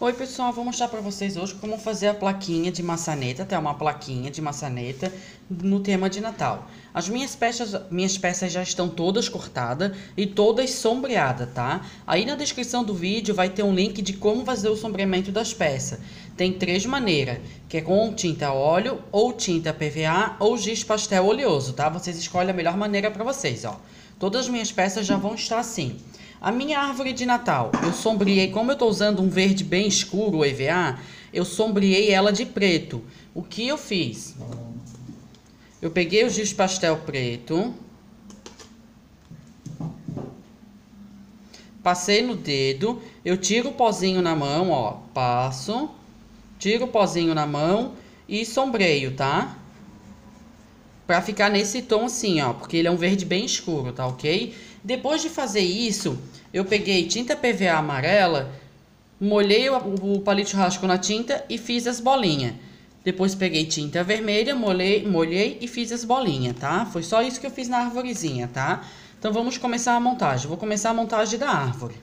Oi pessoal, vou mostrar para vocês hoje como fazer a plaquinha de maçaneta, até uma plaquinha de maçaneta no tema de Natal. As minhas peças, minhas peças já estão todas cortadas e todas sombreadas, tá? Aí na descrição do vídeo vai ter um link de como fazer o sombreamento das peças. Tem três maneiras, que é com tinta óleo, ou tinta PVA, ou giz pastel oleoso, tá? Vocês escolhem a melhor maneira para vocês, ó. Todas as minhas peças já vão estar assim. A minha árvore de Natal, eu sombreei, como eu estou usando um verde bem escuro, o EVA, eu sombreei ela de preto. O que eu fiz? Eu peguei o giz pastel preto, passei no dedo, eu tiro o pozinho na mão, ó, passo, tiro o pozinho na mão e sombreio, tá? Pra ficar nesse tom assim, ó, porque ele é um verde bem escuro, tá ok? Depois de fazer isso, eu peguei tinta PVA amarela, molhei o, o palito churrasco na tinta e fiz as bolinhas. Depois peguei tinta vermelha, molhei, molhei e fiz as bolinhas, tá? Foi só isso que eu fiz na arvorezinha, tá? Então vamos começar a montagem. Vou começar a montagem da árvore.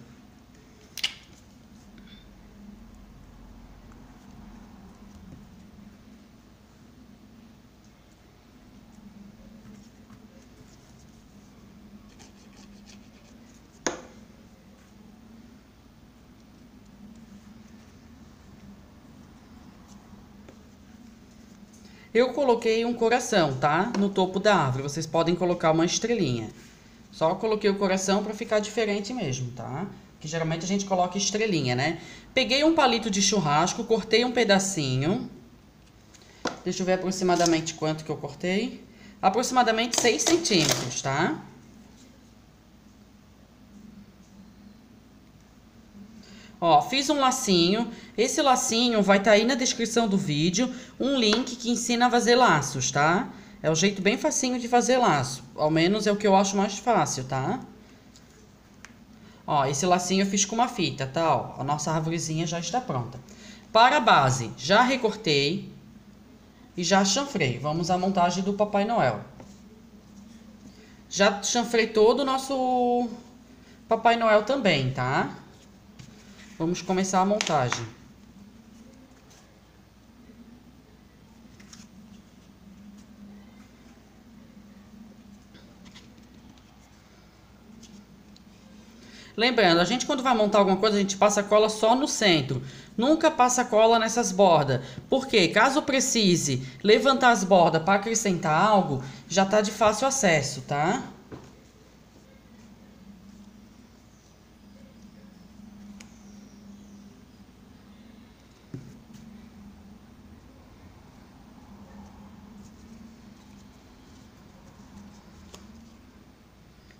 Eu coloquei um coração, tá? No topo da árvore. Vocês podem colocar uma estrelinha. Só coloquei o coração para ficar diferente mesmo, tá? Que geralmente a gente coloca estrelinha, né? Peguei um palito de churrasco, cortei um pedacinho. Deixa eu ver aproximadamente quanto que eu cortei. Aproximadamente 6 centímetros, tá? Ó, fiz um lacinho. Esse lacinho vai estar tá aí na descrição do vídeo, um link que ensina a fazer laços, tá? É o jeito bem facinho de fazer laço. Ao menos é o que eu acho mais fácil, tá? Ó, esse lacinho eu fiz com uma fita, tá? Ó, a nossa árvorezinha já está pronta. Para a base, já recortei e já chanfrei. Vamos à montagem do Papai Noel. Já chanfrei todo o nosso Papai Noel também, tá? Vamos começar a montagem. Lembrando, a gente quando vai montar alguma coisa, a gente passa cola só no centro. Nunca passa cola nessas bordas. Porque caso precise levantar as bordas para acrescentar algo, já está de fácil acesso, tá?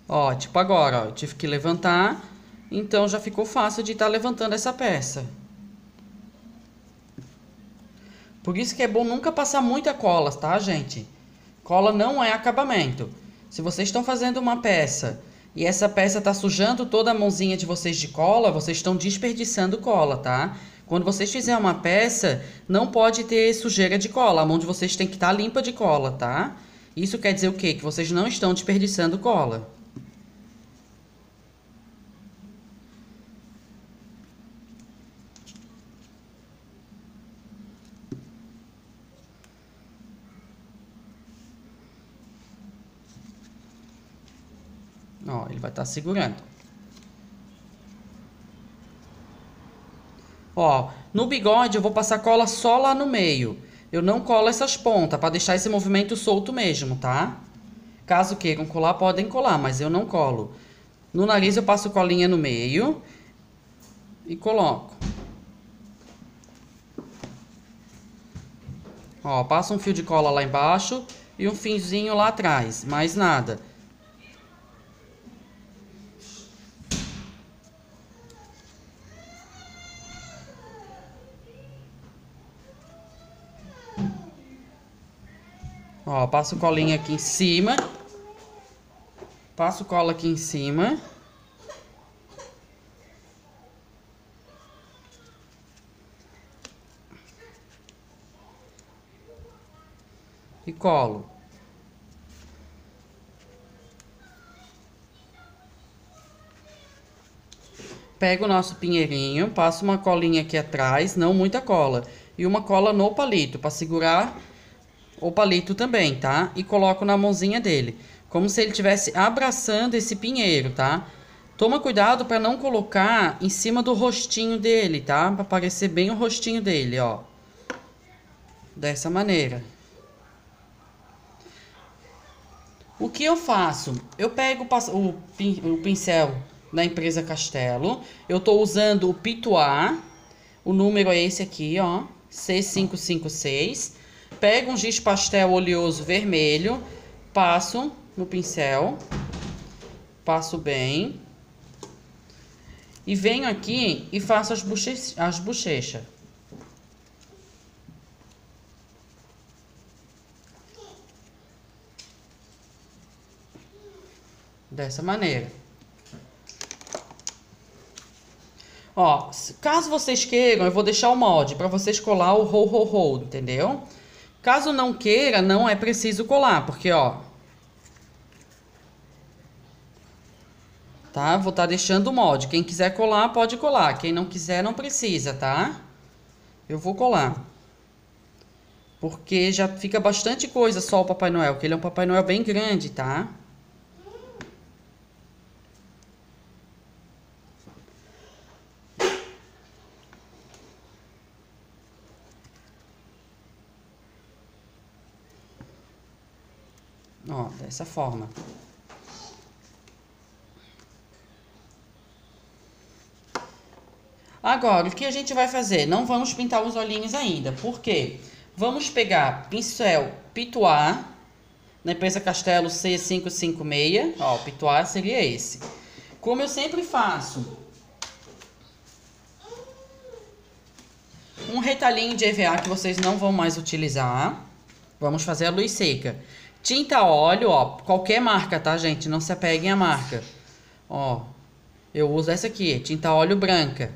Ó, tipo agora, ó, eu tive que levantar, então já ficou fácil de estar tá levantando essa peça. Por isso que é bom nunca passar muita cola, tá, gente? Cola não é acabamento. Se vocês estão fazendo uma peça e essa peça tá sujando toda a mãozinha de vocês de cola, vocês estão desperdiçando cola, tá? Quando vocês fizerem uma peça, não pode ter sujeira de cola. A mão de vocês tem que estar tá limpa de cola, tá? Isso quer dizer o quê? Que vocês não estão desperdiçando cola. Ó, ele vai estar tá segurando. Ó, no bigode eu vou passar cola só lá no meio. Eu não colo essas pontas, para deixar esse movimento solto mesmo, tá? Caso queiram colar, podem colar, mas eu não colo. No nariz eu passo colinha no meio e coloco. Ó, passo um fio de cola lá embaixo e um fiozinho lá atrás, mais nada. Ó, passo colinha aqui em cima. Passo cola aqui em cima. E colo. pego o nosso pinheirinho, passo uma colinha aqui atrás, não muita cola, e uma cola no palito para segurar o palito também, tá? E coloco na mãozinha dele, como se ele estivesse abraçando esse pinheiro, tá? Toma cuidado para não colocar em cima do rostinho dele, tá? Para aparecer bem o rostinho dele, ó. Dessa maneira. O que eu faço? Eu pego o, o pincel da empresa Castelo. Eu tô usando o Pituá. O número é esse aqui, ó. C556. Pego um giz pastel oleoso vermelho. Passo no pincel. Passo bem. E venho aqui e faço as, boche as bochechas. Dessa maneira. Ó, caso vocês queiram, eu vou deixar o molde para vocês colar o roll, roll, roll, entendeu? Caso não queira, não é preciso colar, porque, ó, tá? Vou estar tá deixando o molde. Quem quiser colar, pode colar. Quem não quiser, não precisa, tá? Eu vou colar. Porque já fica bastante coisa só o Papai Noel, que ele é um Papai Noel bem grande, tá? Ó, dessa forma. Agora, o que a gente vai fazer? Não vamos pintar os olhinhos ainda. Por quê? Vamos pegar pincel Pituá, na empresa Castelo C556. Ó, o Pituá seria esse. Como eu sempre faço, um retalhinho de EVA que vocês não vão mais utilizar. Vamos fazer a luz seca. Tinta óleo, ó, qualquer marca, tá, gente? Não se apeguem à marca. Ó, eu uso essa aqui, tinta óleo branca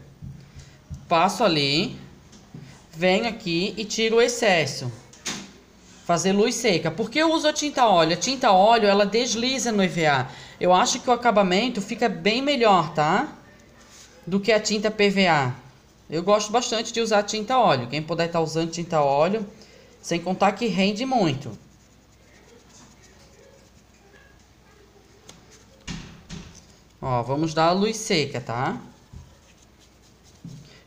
passo ali, venho aqui e tiro o excesso. Fazer luz seca. Por que eu uso a tinta óleo? A tinta óleo, ela desliza no EVA. Eu acho que o acabamento fica bem melhor, tá? Do que a tinta PVA. Eu gosto bastante de usar tinta óleo. Quem puder estar tá usando tinta óleo, sem contar que rende muito. Ó, vamos dar a luz seca, tá?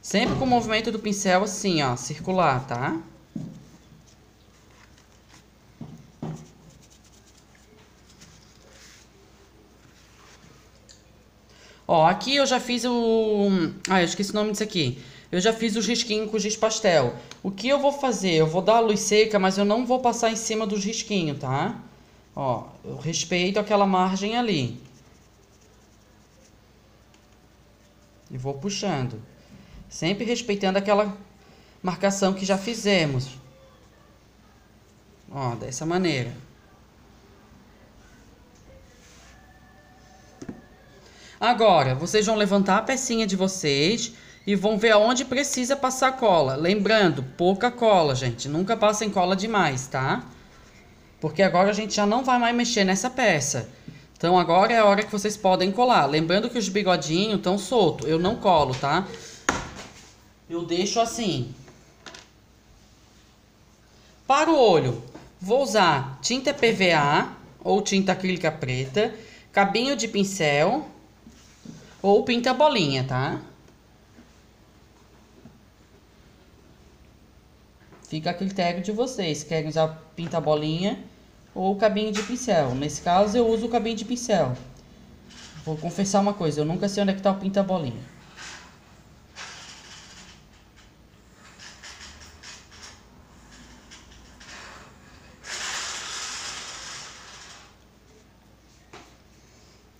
Sempre com o movimento do pincel assim, ó, circular, tá? Ó, aqui eu já fiz o... Ah, eu esqueci o nome disso aqui. Eu já fiz os risquinhos com giz pastel. O que eu vou fazer? Eu vou dar a luz seca, mas eu não vou passar em cima dos risquinhos, tá? Ó, eu respeito aquela margem ali. E vou puxando. Sempre respeitando aquela marcação que já fizemos. Ó, dessa maneira. Agora, vocês vão levantar a pecinha de vocês e vão ver aonde precisa passar cola. Lembrando, pouca cola, gente. Nunca passem cola demais, tá? Porque agora a gente já não vai mais mexer nessa peça. Então agora é a hora que vocês podem colar. Lembrando que os bigodinhos estão soltos. Eu não colo, tá? eu deixo assim. Para o olho, vou usar tinta PVA ou tinta acrílica preta, cabinho de pincel ou pinta bolinha, tá? Fica a critério de vocês, querem usar pinta bolinha ou cabinho de pincel. Nesse caso eu uso o cabinho de pincel. Vou confessar uma coisa, eu nunca sei onde é que tá o pinta bolinha.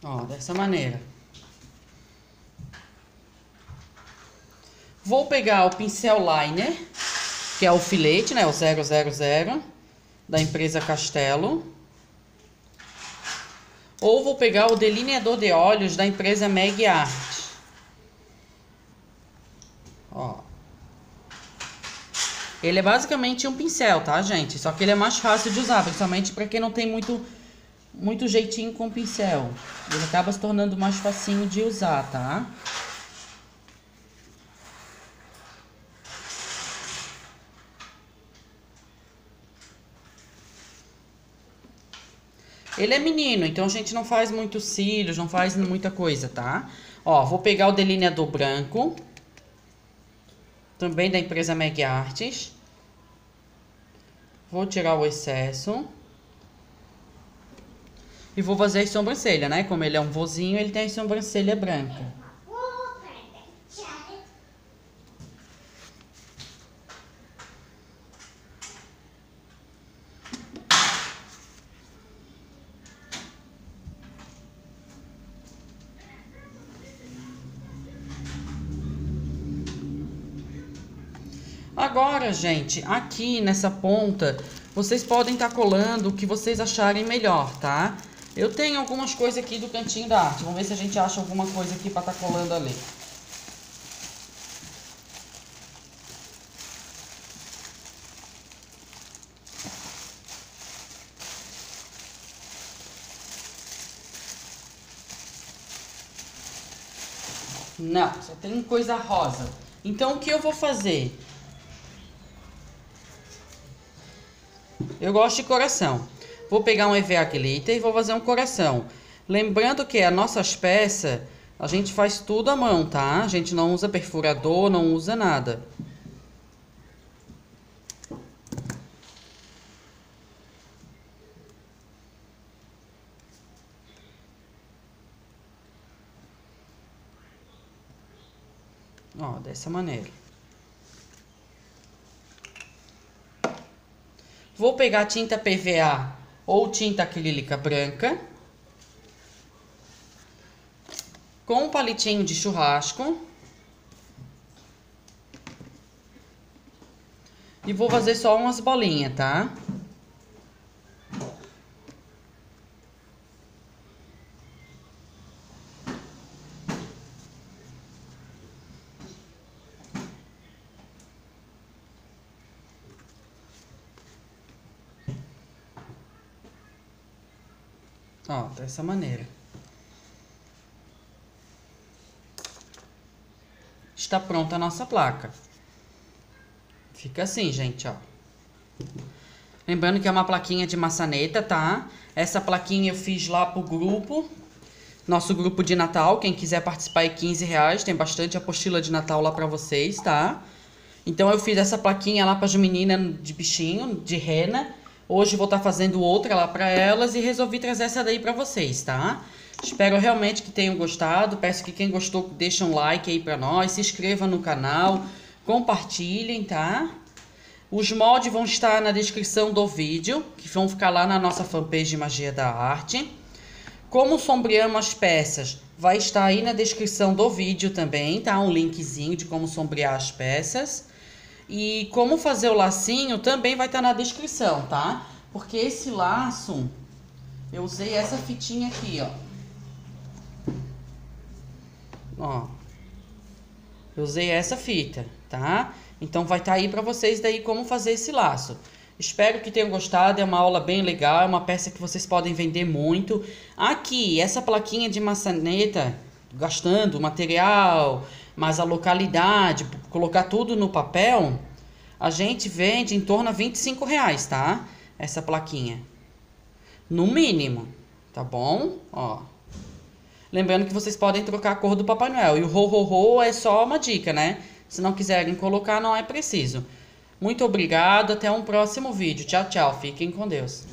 Ó, dessa maneira. Vou pegar o pincel liner, que é o filete, né, o 000 da empresa Castelo. Ou vou pegar o delineador de olhos da empresa Meg Art. Ó. Ele é basicamente um pincel, tá, gente? Só que ele é mais fácil de usar, principalmente para quem não tem muito muito jeitinho com o pincel. Ele acaba se tornando mais facinho de usar, tá? Ele é menino, então a gente não faz muitos cílios, não faz muita coisa, tá? Ó, vou pegar o delineador branco. Também da empresa Meg Arts. Vou tirar o excesso. E vou fazer a sobrancelha, né? Como ele é um vozinho, ele tem a sobrancelha branca. Agora, gente, aqui nessa ponta, vocês podem estar tá colando o que vocês acharem melhor, tá? Eu tenho algumas coisas aqui do cantinho da arte. Vamos ver se a gente acha alguma coisa aqui para estar tá colando ali. Não, só tem coisa rosa. Então, o que eu vou fazer? Eu gosto de coração. Vou pegar um EVA Glitter e vou fazer um coração. Lembrando que as nossas peças, a gente faz tudo à mão, tá? A gente não usa perfurador, não usa nada. Ó, dessa maneira. Vou pegar tinta PVA ou tinta acrílica branca. Com um palitinho de churrasco. E vou fazer só umas bolinhas, tá? Ó, dessa maneira. Está pronta a nossa placa. Fica assim, gente, ó. Lembrando que é uma plaquinha de maçaneta, tá? Essa plaquinha eu fiz lá pro grupo. Nosso grupo de Natal. Quem quiser participar é 15 reais. Tem bastante apostila de Natal lá pra vocês, tá? Então eu fiz essa plaquinha lá para as meninas de bichinho, de rena. Hoje vou estar tá fazendo outra lá para elas e resolvi trazer essa daí para vocês, tá? Espero realmente que tenham gostado. Peço que quem gostou deixe um like aí para nós, se inscreva no canal, compartilhem, tá? Os moldes vão estar na descrição do vídeo, que vão ficar lá na nossa fanpage Magia da Arte. Como sombreamos as peças, vai estar aí na descrição do vídeo também, tá? Um linkzinho de como sombrear as peças. E como fazer o lacinho também vai estar tá na descrição, tá? Porque esse laço, eu usei essa fitinha aqui, ó. Ó. Eu usei essa fita, tá? Então vai estar tá aí para vocês daí como fazer esse laço. Espero que tenham gostado, é uma aula bem legal, é uma peça que vocês podem vender muito. Aqui, essa plaquinha de maçaneta, gastando material, mas a localidade, colocar tudo no papel, a gente vende em torno a 25 reais, tá? Essa plaquinha. No mínimo, tá bom? Ó. Lembrando que vocês podem trocar a cor do Papai Noel. E o ho é só uma dica, né? Se não quiserem colocar, não é preciso. Muito obrigado, até um próximo vídeo. Tchau, tchau. Fiquem com Deus.